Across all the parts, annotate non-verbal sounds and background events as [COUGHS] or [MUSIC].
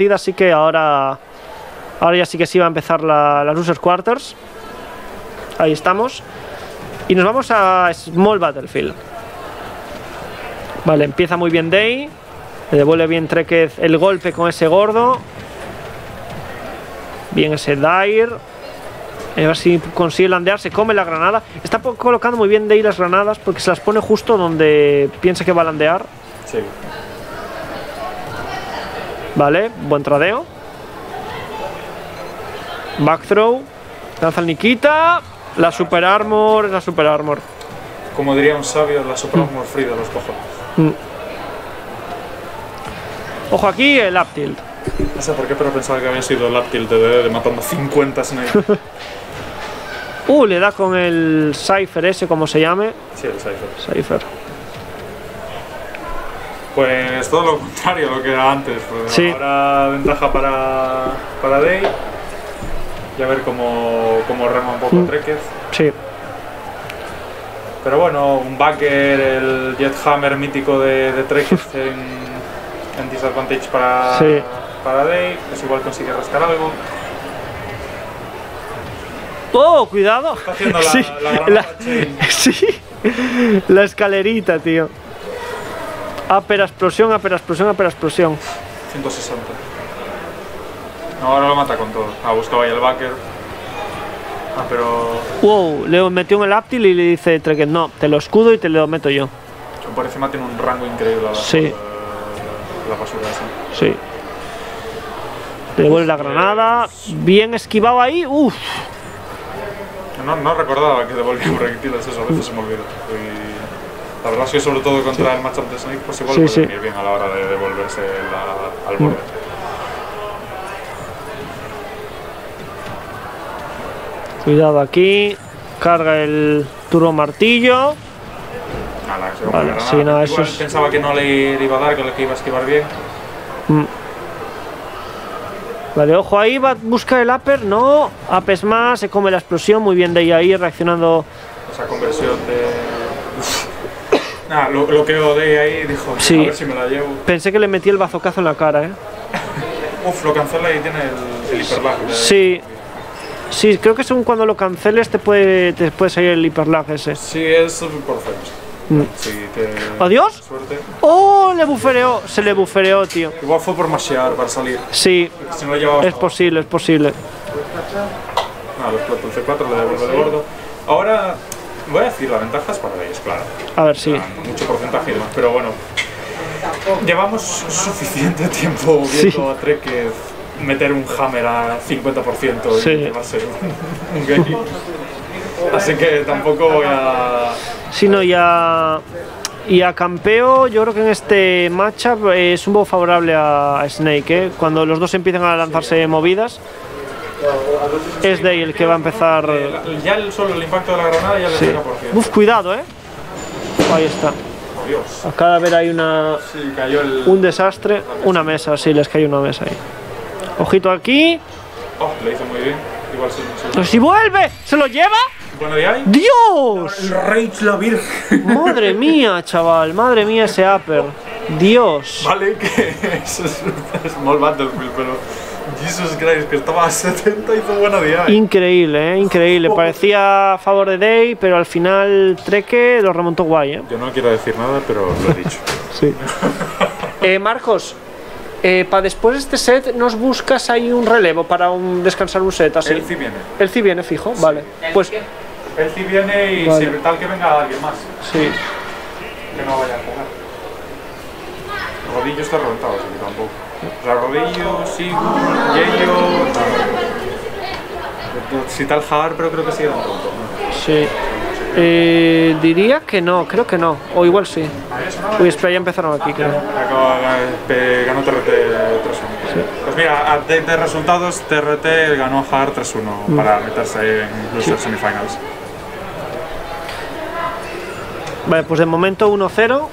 partida, así que ahora, ahora ya sí que sí va a empezar la, las Losers Quarters. Ahí estamos. Y nos vamos a Small Battlefield. Vale, empieza muy bien Day. Le devuelve bien Trekez el golpe con ese gordo. Bien ese Dire. A ver si consigue landear, se come la granada. Está colocando muy bien Day las granadas porque se las pone justo donde piensa que va a landear. Sí. Vale, buen tradeo. Back throw. Lanza el Nikita. La super armor, la super armor. Como diría un sabio, la Super Armor Free de los cojones. Ojo aquí, el up tilt. No sé por qué, pero pensaba que había sido el uptilt de DD de matando 50 snipers. [LAUGHS] Uh, le da con el Cypher ese, como se llame. sí, el Cypher. Cypher. Pues todo lo contrario a lo que era antes. Pues Sí. Ahora ventaja para, para Day. Y a ver cómo, cómo rema un poco Mm. Trekez. Sí. Pero bueno, un backer, el Jethammer mítico de, de Trekez [LAUGHS] en, en disadvantage para, Sí. para Day. Pues igual consigue rascar algo. Oh, cuidado. Está haciendo la, [LAUGHS] Sí, la [LAUGHS] sí. La escalerita, tío. Apera explosión, apera explosión, apera explosión. 160. No, ahora lo mata con todo. Ah, buscaba ahí el backer. Ah, pero Wow, le metió en el aptil y le dice Treket, no, te lo escudo y te lo meto yo. por encima tiene un rango increíble la, Sí. la, la basura esa. Sí. Le devuelve la granada. Bien esquivado ahí. Uf. No, no recordaba que devolvía [LAUGHS] proyectiles, eso a veces se me olvida. Y la verdad es que sobre todo contra el matchup de Snake, pues igual Sí, puede sí. venir bien a la hora de devolverse la- al borde. Cuidado aquí. Carga el turbo martillo. Nada, se Vale, sí, no, Igual eso es- pensaba que no le, le iba a dar, que le que iba a esquivar bien. Vale, ojo ahí, va a buscar el upper. No, apes más, se come la explosión. Muy bien de ahí, ahí reaccionando. Esa conversión de. Nada, lo, lo que de ahí dijo, Sí. a ver si me la llevo. Pensé que le metí el bazocazo en la cara, eh. [LAUGHS] Uf, lo cancela y tiene el, el hiperlag. de- Sí. Sí, creo que según cuando lo canceles te puede, te puede salir el hiperlag ese. Sí, es por frames. Mm. Sí, que. ¿Adiós? Suerte. ¡Oh! Le bufereó. Se le bufereó, tío. Igual fue por mashear para salir. Sí, Si no lo es posible, es posible. Nada, lo explotó el C4, le devuelve el gordo. Ahora, voy a decir, la ventaja es para ellos, claro. A ver, sí. Mucho porcentaje y demás, pero bueno. Llevamos suficiente tiempo Sí. viendo a Trek meter un hammer a 50% y Sí. llevarse un, un game. Así que tampoco voy a. Sí, no, y a, y a Campeo yo creo que en este matchup es un poco favorable a Snake, ¿eh? Cuando los dos empiezan a lanzarse movidas, es Day el que va a empezar... el- ya el, solo el impacto de la granada ya le Sí. pega por cien. Uf, cuidado, ¿eh? Ahí está. Por Dios. Acaba de haber ahí una, Sí, cayó el. un desastre. Una mesa, sí, les cae una mesa ahí. Ojito aquí. Oh, le hizo muy bien. Igual sí. sí. ¡Pero si vuelve! ¿Se lo lleva? Bueno, de ahí. ¡Dios! El Rage la Virgen. Madre [LAUGHS] mía, chaval. Madre mía ese upper. Dios. Vale, que [LAUGHS] eso es Small Battlefield, pero Jesus Christ, que estaba a 70 hizo buena día. Increíble, ¿eh? Increíble. Parecía a favor de Day, pero al final Treke lo remontó guay, ¿eh? Yo no quiero decir nada, pero lo he dicho. [LAUGHS] Sí. [LAUGHS] eh, Marcos, para después de este set, ¿nos buscas ahí un relevo para un, descansar un set así? El C viene. El sí viene fijo, vale. Pues El C viene y Vale. si tal que venga alguien más, sí. que no vaya a jugar. Rodillo está reventado, así que tampoco. O sea, rodillo, sí, nada. Si tal Javar, pero creo que sigue dando tonto. ¿no? Sí. Eh, diría que no, creo que no. O igual sí. Uy, espera, ya empezaron aquí, creo. Acaba, ganó TRT 3-1. Pues mira, de, de resultados, TRT ganó a Javar 3-1 para meterse en los semifinals. Vale, pues de momento 1-0.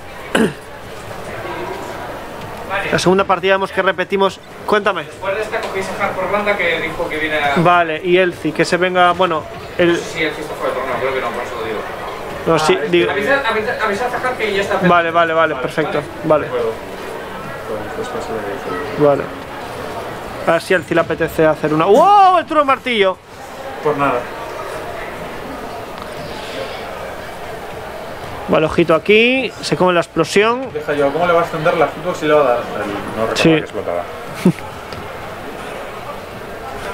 La segunda partida vemos que repetimos. Cuéntame. Después de esta cogéis a por Blanda que dijo que viene a... Vale, y Elci, que se venga. Bueno, el. Sí, el fiesta fue de torneo, creo que no, por eso lo digo. No, sí, digo- Avisad, avisad, avisad a que ya está... Vale, vale, vale, perfecto. Vale, Puedo. Pues después se le dice. vale. A ver si al le apetece hacer una. ¡Wow! El turno martillo. Por nada. Vale, ojito aquí. Se come la explosión. Deja yo, ¿cómo le va a extender la Xbox y le va a dar? El- no Sí. que explotaba. [LAUGHS]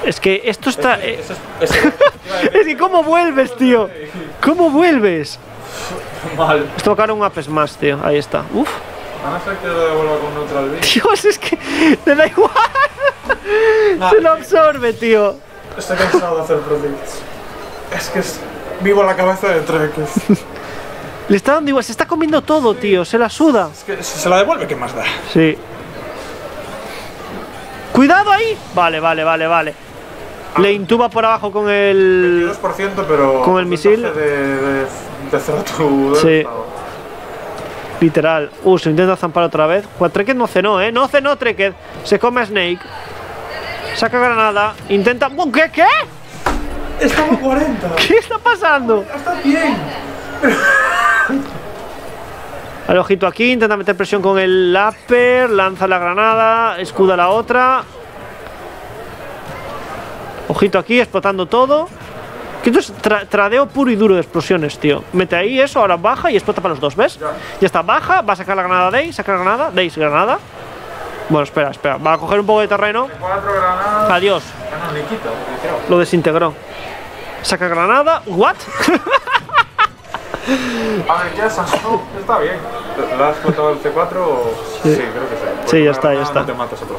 Es que esto está. eh, es, eso es- Es que, ¿cómo vuelves, tío? ¿Cómo vuelves? [LAUGHS] mal. Esto va a caer un Ape Smash, tío. Ahí está. Uf. A no ser que lo devuelva con neutral B. Dios, es que [LAUGHS] le da igual. Se lo absorbe, tío. Estoy cansado de hacer predicts. Es que es... vivo la cabeza de Trek. Le está dando igual. Se está comiendo todo, tío. Se la suda. es que si se la devuelve, ¿qué más da? Sí. Cuidado ahí. Vale, vale, vale, vale. Le intuba por abajo con el. 22%, pero... Con el misil. De, de, Sí. estado. Literal. Uh, se intenta zampar otra vez. Treked no cenó, ¿eh? No cenó Treked. Se come a Snake. Saca granada. Intenta. ¡Uh, ¿Qué? ¿Qué? Estaba a 40. [LAUGHS] ¿Qué está pasando? Está bien. [LAUGHS] Al ojito aquí, intenta meter presión con el upper, lanza la granada, escuda la otra. Ojito aquí, explotando todo. Que esto es tra- tradeo puro y duro de explosiones, tío. Mete ahí eso, ahora baja y explota para los dos, ¿ves? Ya está, baja, va a sacar la granada Day, saca la granada, Day, granada. Bueno, espera, espera, va a coger un poco de terreno. Granadas. Adiós, lo desintegró. Saca granada, ¿what? [LAUGHS] A ver, ya está. Está bien. ¿Lo has explotado el C4 o...? Sí, creo que sí. Porque ya está, ya está. No te matas otro.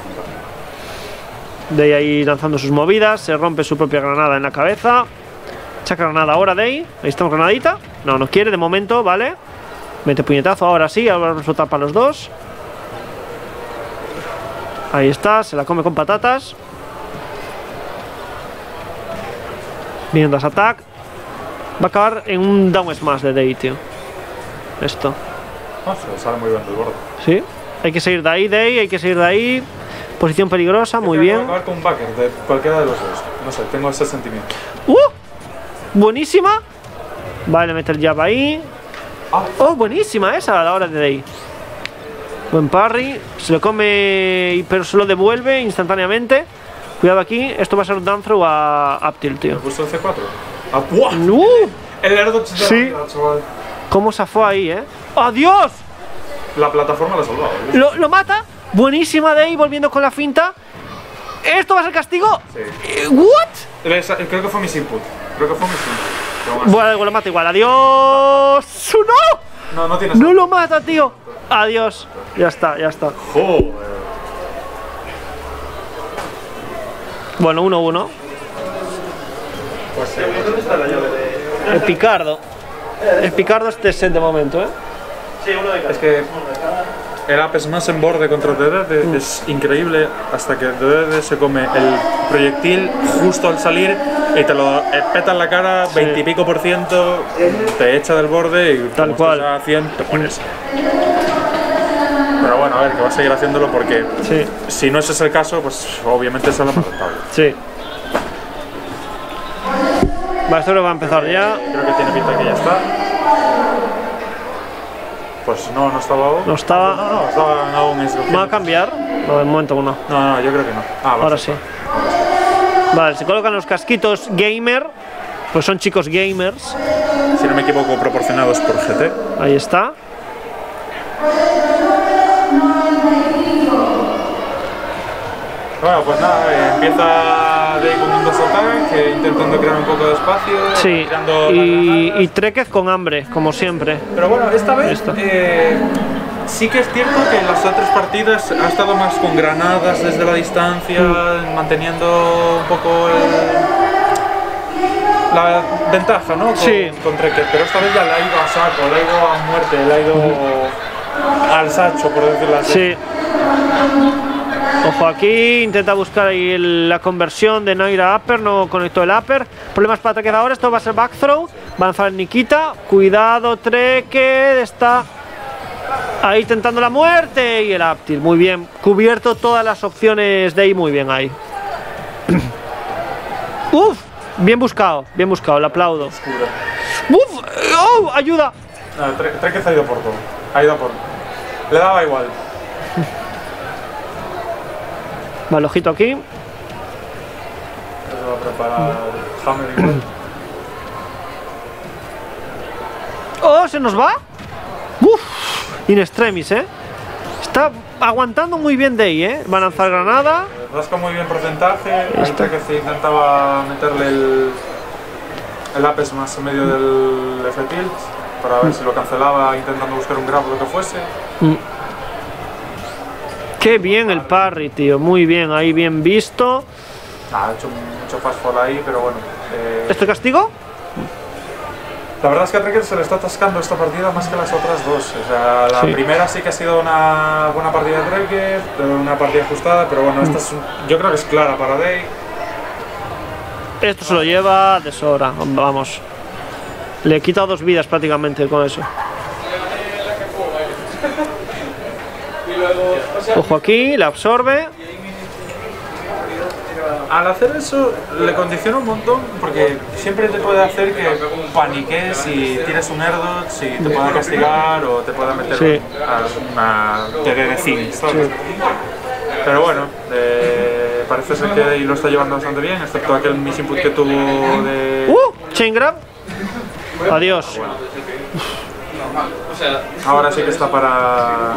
Day ahí lanzando sus movidas, se rompe su propia granada en la cabeza. Saca granada ahora, Day. Ahí estamos, granadita. No, no quiere de momento, ¿vale? Mete puñetazo, ahora sí, ahora va a explotar para los dos. Ahí está, se la come con patatas. Bien, das attack. Va a acabar en un down smash de Day, tío. Esto. No, se sale muy bien del borde. ¿Sí? Hay que seguir de ahí, Day, hay que seguir de ahí. Posición peligrosa, muy que Va a bien. acabar con un backer de cualquiera de los dos. No sé, tengo ese sentimiento. ¡Uh! Buenísima. Vale, meter jab ahí. Ah. Oh, buenísima esa a la hora de Day. Buen parry. Se lo come, pero se lo devuelve instantáneamente. Cuidado aquí. Esto va a ser un down throw a up tilt, tío. ¿Puso el C4? ¡Ah. ¡Uh! El air dodge de Sí. chaval. ¿Cómo se fue ahí, eh? ¡Adiós! La plataforma la ha salvado. ¿eh? Lo, lo mata. Buenísima Day volviendo con la finta. ¿Esto va a ser castigo? Sí. Eh, ¿What? Esa- Creo que fue mis input. Creo que fue mis input. Bueno, lo mata igual. ¡Adiós! ¡No! No, no tienes. ¡No lo mata, tío! Adiós. Ya está, ya está. Joder. Bueno, 1-1. Pues sí. El Picardo. El Picardo este set de momento, ¿eh? Es que el app es más en borde contra DDD, es increíble hasta que DDD se come el proyectil justo al salir y te lo eh, peta en la cara, 20 y pico por ciento, te echa del borde y Tal como cual. estás a 100 te pones. Pero bueno, a ver, que va a seguir haciéndolo porque Sí, si no ese es el caso, pues obviamente es la más rentable. sí. Lo va a empezar ya. Creo que tiene pinta que ya está. Pues no, no estaba aún. No estaba. No, no, estaba aún ¿Va a cambiar? No, de momento uno. No, no, yo creo que no. Ah, Ahora sí. Vale, se colocan los casquitos gamer. Pues son chicos gamers. Si no me equivoco, proporcionados por GT. Ahí está. Bueno, pues nada, eh, empieza de dos attack, eh, intentando crear un poco de espacio, Sí. Y, y Trekez con hambre, como siempre. Pero bueno, esta vez eh, sí que es cierto que en las otras partidas ha estado más con granadas desde la distancia, manteniendo un poco el- la ventaja, ¿no? Con, Sí. con Trekker, pero esta vez ya la ha ido a saco, la ha ido a muerte, la ha ido al sacho, por decirlo así. Sí. Ojo aquí, intenta buscar ahí la conversión de Naira Upper, no conectó el Upper. Problemas para Trekez ahora, esto va a ser back throw. Va a lanzar Nikita. Cuidado, Trekez, está ahí intentando la muerte. Y el Aptil, muy bien. Cubierto todas las opciones de ahí, muy bien ahí. [COUGHS] Uf, bien buscado, bien buscado, le aplaudo. Uf, oh, ayuda. No, Trekker ha ido por todo, ha ido por... Le daba igual. Vale, ojito aquí. para Hammer igual. ¡Oh, se nos va! ¡Uf! In extremis, ¿eh? Está aguantando muy bien Day, ¿eh? Va a lanzar granada. Rasca muy bien porcentaje. Ahí está. que se intentaba meterle el, el Apex más en medio del F-Tilt para ver si lo cancelaba intentando buscar un grab lo que fuese. Qué bien el parry, tío. Muy bien, ahí bien visto. Ah, ha hecho mucho fast fall ahí, pero bueno. eh, ¿Este castigo? La verdad es que a Trekker se le está atascando esta partida más que las otras dos. O sea, la Sí. primera sí que ha sido una buena partida de Trekker, una partida ajustada, pero bueno, esta es un- yo creo que es clara para Day. Esto se lo lleva de sobra, vamos. Le he quitado dos vidas prácticamente con eso. Ojo aquí, la absorbe. Al hacer eso le condiciona un montón porque siempre te puede hacer que paniques y tires un airdot, si te pueda castigar o te pueda meter Sí. a una TD de. Pero bueno, eh, parece ser que ahí lo está llevando bastante bien, excepto aquel miss input que tuvo de... ¡Uh! Chain grab. Adiós. Ahora sí que está para...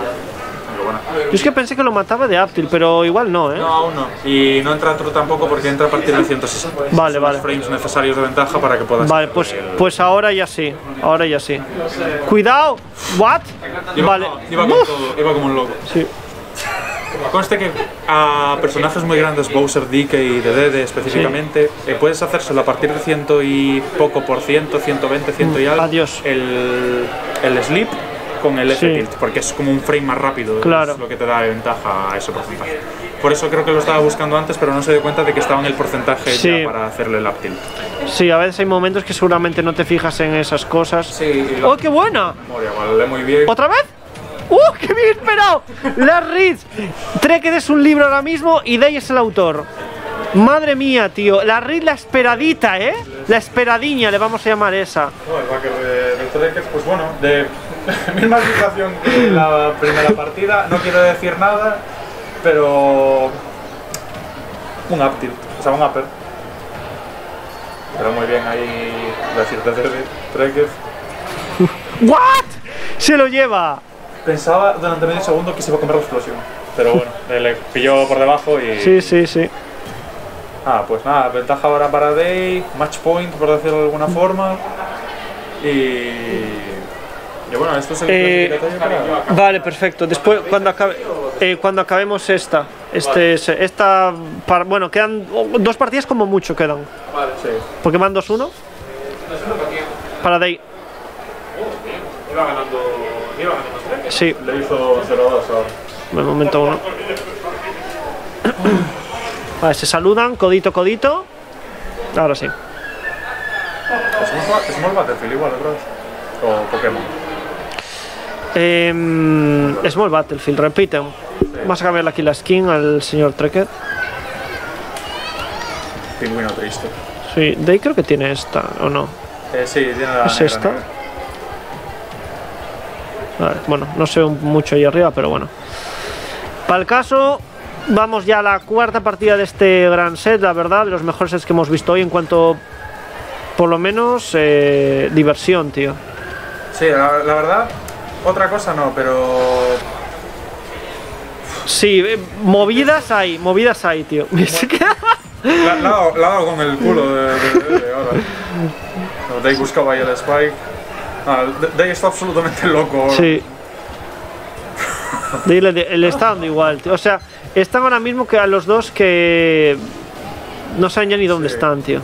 Bueno. Yo es que pensé que lo mataba de Aptil, pero igual no, ¿eh? No, aún no. Y no entra True tampoco porque entra a partir del 160. Vale, Son vale. Los frames necesarios de ventaja para que puedas... Vale, pues, pues ahora ya sí. Ahora ya sí. Cuidado. ¿What? Iba, Vale. iba todo, iba como un loco. Sí. Conste que a personajes muy grandes, Bowser, DK y Dedede específicamente, eh, puedes hacérselo a partir de ciento y poco por ciento, 120, ciento y algo. adiós. El, el sleep con el Sí. F-tilt, porque es como un frame más rápido, Claro. es lo que te da ventaja a ese porcentaje. Por eso creo que lo estaba buscando antes, pero no se dio cuenta de que estaba en el porcentaje Sí. ya para hacerle el up tilt. Sí, a veces hay momentos que seguramente no te fijas en esas cosas. Sí, ¡Oh, qué buena! memoria, vale muy bien. ¿Otra vez? ¡Uh, qué bien esperado! Las Reeds. Trekked es un libro ahora mismo y Day es el autor. Madre mía, tío. La Reed, la esperadita, ¿eh? La esperadiña, le vamos a llamar esa. No, el backer de, Trekkers, pues bueno, de [LAUGHS] misma situación que la primera partida, no quiero decir nada, pero un up tilt, o sea, un upper. Pero muy bien ahí la cierta de Trekkers. [LAUGHS] ¿What? Se lo lleva. Pensaba durante medio segundo que se iba a comer la explosión, pero bueno, le pilló por debajo y... Sí, sí, sí. Ah, pues nada, ventaja ahora para Day, match point por decirlo de alguna forma. Y... Y bueno, esto es el Eh, para... Vale, perfecto. Después, cuando, acabe, eh, cuando acabemos esta, este, es- esta, par- bueno, quedan dos partidas como mucho quedan, Sí. porque van 2-1 para Day. iba ganando. Iba ganando tres. Sí, Le hizo 0-2 ahora. de momento uno. [COUGHS] Vale, se saludan, codito, codito. Ahora sí. Small, Small Battlefield igual, otra vez. O Pokémon. Em, Small Battlefield, repiten. Vamos a cambiarle aquí la skin al señor Trekker. Pingüino triste. Sí, Day creo que tiene esta, ¿o no? Eh, sí, tiene la ¿Es negra, esta? negra. Vale, bueno, no sé mucho ahí arriba, pero bueno. Para el caso, vamos ya a la cuarta partida de este gran set, la verdad, de los mejores sets que hemos visto hoy en cuanto, por lo menos, eh, diversión, tío. Sí, la, la verdad, otra cosa no, pero... Sí, eh, movidas hay, movidas hay, tío. [LAUGHS] La, la, ha dado- la ha dado con el culo de, de, de ahora. [LAUGHS] No, buscaba ahí el Spike. Ah, está absolutamente loco ahora. sí. Dile, le está dando igual, tío. O sea, están ahora mismo que a los dos que no saben ya ni dónde Sí. están, tío.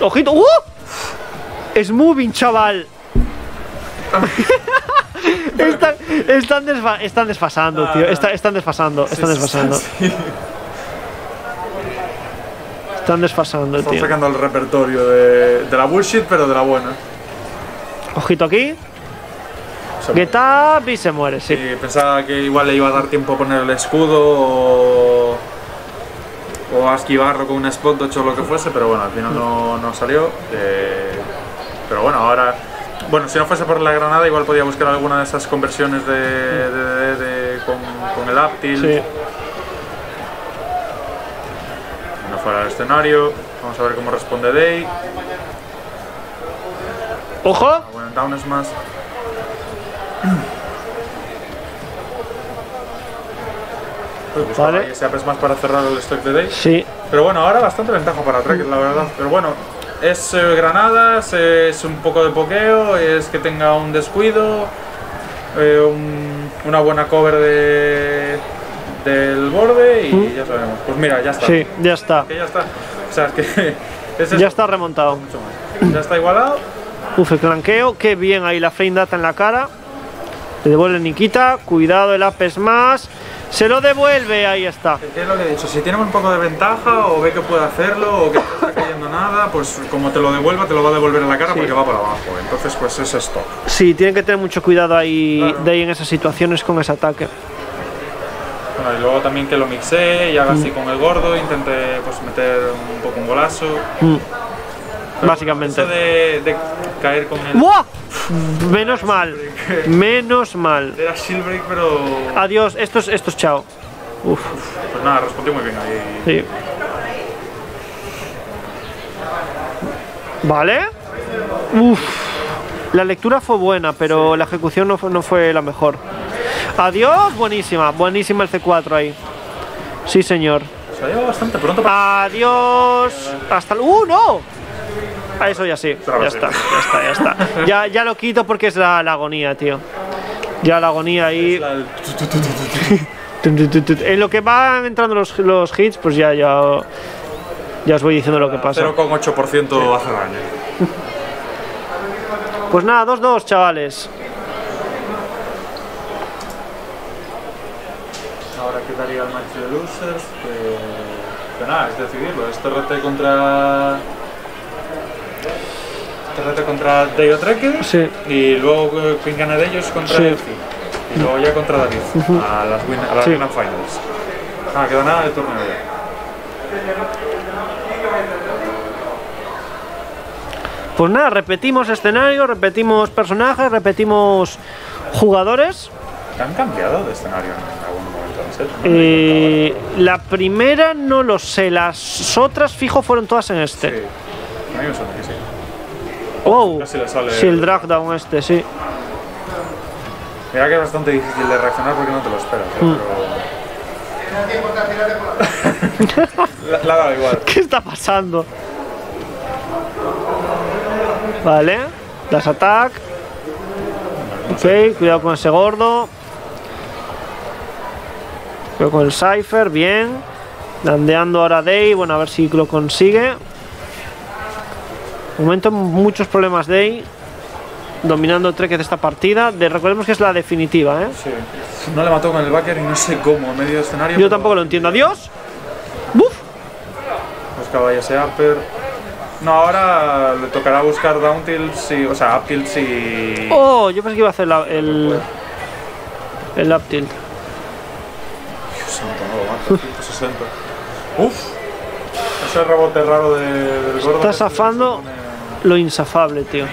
¡Ojito! ¡Uh! Es moving, chaval. [LAUGHS] están, están, desfa- están desfasando, tío. Está- están desfasando, Sí, están desfasando. sí. Están desfasando, Están tío. sacando el repertorio de, de la bullshit, pero de la buena. Ojito aquí. Se Get up y se muere, sí. Pensaba que igual le iba a dar tiempo a poner el escudo o, o a esquivarlo con un spot dodge o lo que fuese, pero bueno, al final no, no salió. Eh, pero bueno, ahora, bueno, si no fuese por la granada, igual podía buscar alguna de esas conversiones de, de- de- de- con, con el up tilt. Sí. No fuera del escenario. Vamos a ver cómo responde Day. ¡Ojo! Ah, Bueno, down es más. Buscaba Vale. ahí ese es más para cerrar el stock de Day. Sí. Pero bueno, ahora bastante ventaja para Trek, la verdad. Pero bueno, es eh, granadas, es un poco de pokeo, es que tenga un descuido, eh, un- una buena cover de, del borde y ya sabemos. Pues mira, ya está. Sí, ya está. Que ya está. O sea, es que [LAUGHS] es Ya está remontado. mucho más. Ya está igualado. Uf, el clanqueo. Qué bien ahí la frame data en la cara. Le devuelve Nikita. Cuidado, el Apes más. Se lo devuelve. Ahí está. ¿Qué es lo que he dicho? Si tiene un poco de ventaja o ve que puede hacerlo o que no está cayendo nada, pues como te lo devuelva, te lo va a devolver en la cara porque va para abajo. Entonces, pues es esto. Sí, tienen que tener mucho cuidado ahí Claro. de ahí en esas situaciones con ese ataque. Bueno, y luego también que lo mixee y haga así con el gordo, intente pues meter un poco un golazo. Mm. Básicamente. Eso de, de caer con el. ¡Buah! Menos mal. Menos mal. Era Shieldbreak, pero. Adiós. Esto es, esto es chao. Uf, Pues nada, respondió muy bien ahí. sí. Vale. Uf. La lectura fue buena, pero la ejecución no fue, no fue la mejor. Adiós. Buenísima. Buenísima el C4 ahí. Sí, señor. Se ha bastante pronto para. Adiós. Hasta el. ¡Uh, no! A eso ya sí. Claro, Ya sí. está, ya está, ya está. Ya, ya lo quito porque es la, la agonía, tío. Ya la agonía ahí. En lo que van entrando los, los hits, pues ya, ya, ya os voy diciendo lo que pasa. 0,8% hace daño. [LAUGHS] Pues nada, 2-2, chavales. Ahora quedaría el match de losers. Que, que nada, es decidirlo. Es TRT contra. Contra Trekker. Sí. Y luego eh, quien gane de ellos contra Sí. Elfi. Y luego ya contra David. A las, win, a las Sí. Grand Finals. Ah, queda nada de torneo ya. Pues nada, repetimos escenario, repetimos personajes, repetimos jugadores. ¿Han cambiado de escenario en algún momento? ¿En serio? Eh, la primera no lo sé, las otras fijo fueron todas en este. Que sí. Oh, Casi le sale- sí, el drag down este, sí. Mira que es bastante difícil de reaccionar porque no te lo esperas. ¿eh? Mm. Pero... [LAUGHS] la, la ha dado igual. ¿Qué está pasando? Vale, das attack. Ok, cuidado con ese gordo. Cuidado con el Cypher, bien. Dandeando ahora Day, bueno, a ver si lo consigue. De momento muchos problemas Day. Dominando Trek de esta partida. De, recordemos que es la definitiva, ¿eh? Sí. No le mató con el backer y no sé cómo, en medio de escenario. Yo pero tampoco lo entiendo. ¡Adiós! ¡Buf! Buscaba ya upper. No, ahora le tocará buscar down tilts y. O sea, up tilts y. Oh, yo pensé que iba a hacer la- el. El up tilt. Dios santo, no lo mata. 160. Uf. Ese rebote raro de, del gordo. Está zafando. Lo insafable, tío.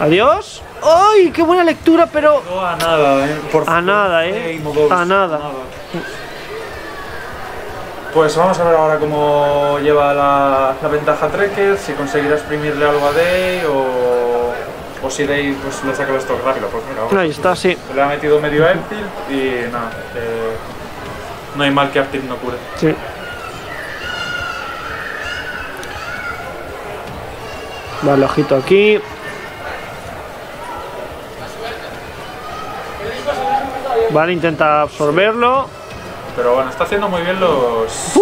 Adiós. ¡Ay! ¡Qué buena lectura! Pero. No a nada, eh. Por A nada, eh. A nada. Pues vamos a ver ahora cómo lleva la, la ventaja Trekker, si conseguirá exprimirle algo a Day o, o si Day pues, le saca el stock rápido. Pues mira, ahora Ahí está, sí. le ha metido medio Eptil y nada, eh, no hay mal que Eptil no cure. sí. Vale, ojito aquí. Vale, intenta absorberlo. Pero bueno, está haciendo muy bien los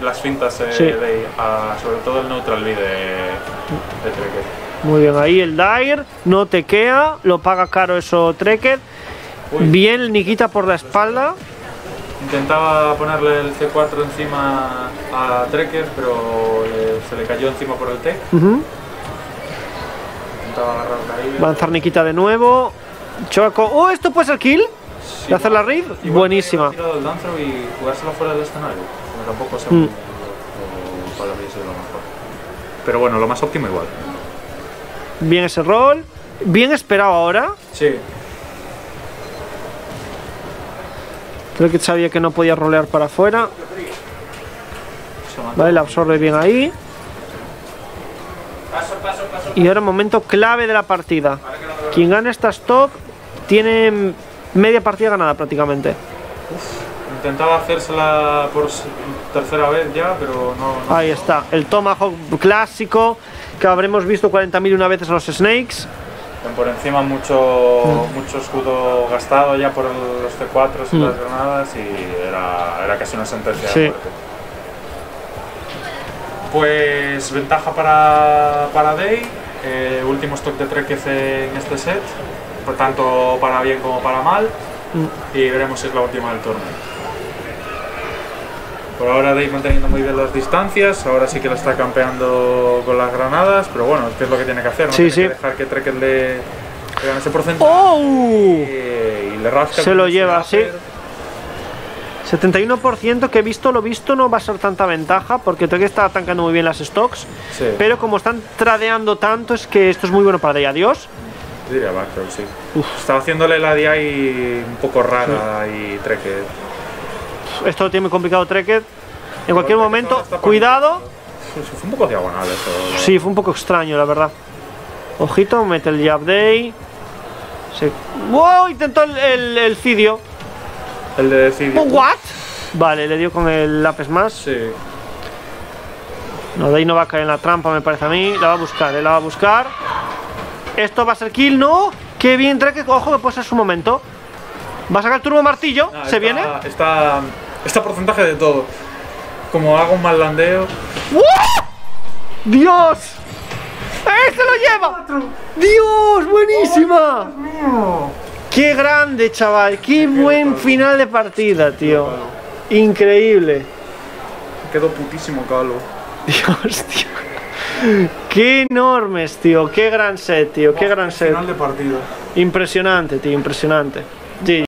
las fintas eh, Sí. Day, a- sobre todo el neutral B de, de Trekker. Muy bien, ahí el Dire. No tequea. Lo paga caro eso Trekker. Uy. Bien, Nikita por la espalda. Intentaba ponerle el C4 encima a Trekker, pero se le cayó encima por el T. Intentaba agarrarla ahí. Va a lanzar Nikita de nuevo. Choco. ¡Oh, esto puede ser kill! Sí, ¿De hacer la raid? que Buenísima. haber tirado el Danthrow y jugárselo fuera del escenario. Pero tampoco sé Mm. muy bien lo- cuál habría sido lo mejor. Pero bueno, lo más óptimo igual. Bien ese rol. Bien esperado ahora. Sí. Creo que sabía que no podía rolear para afuera. Vale, la absorbe bien ahí. Paso, paso, paso. Y ahora momento clave de la partida. Quien gane esta stock tiene media partida ganada prácticamente. Intentaba hacérsela por tercera vez ya, pero no. no Ahí está, el Tomahawk clásico que habremos visto 40.000 una veces a los Snakes. Por encima mucho, mucho escudo gastado ya por los C4 y Mm. las granadas y era, era casi una sentencia Sí. Pues ventaja para, para Day, eh, último stock de Trek en este set, por tanto para bien como para mal, Mm. y veremos si es la última del torneo. Por ahora Day manteniendo muy bien las distancias, ahora sí que la está campeando con las granadas, pero bueno, ¿qué es lo que tiene que hacer? No Sí, tiene sí. que dejar que Trek le, le gane ese porcentaje ¡Oh! y, y le rasca. el Se lo lleva, sí. 71% que he visto lo visto no va a ser tanta ventaja porque Trek está atancando muy bien las stocks. Sí, Pero como están tradeando tanto es que esto es muy bueno para Day. Adiós. diría Backrow, sí. Estaba haciéndole la DI un poco rara y Trek. Esto lo tiene muy complicado Trekker. En cualquier momento, cuidado. Eso fue un poco diagonal eso. Sí, fue un poco extraño, la verdad. Ojito, mete el jab day. Se... ¡Wow! Intentó el, el, el cidio. El de Decidio. ¿What? Vale, le dio con el lápiz más. Sí. No, de ahí no va a caer en la trampa, me parece a mí. La va a buscar, él la va a buscar. Esto va a ser kill, ¿no? Qué bien, Trek. Ojo, que puede ser su momento. Va a sacar el turbo martillo. Ah, ¿Se está- viene? Está, está porcentaje de todo. Como hago un mal landeo. ¡Dios! ¡Eh, se lo lleva! ¡Dios! ¡Buenísima! ¡Qué grande, chaval! ¡Qué buen final de partida, tío! Increíble. Quedó putísimo calo. Dios, tío. Qué enormes, tío. Qué gran set, tío. Qué gran set. Final de partida. Impresionante, tío. Impresionante. Sí.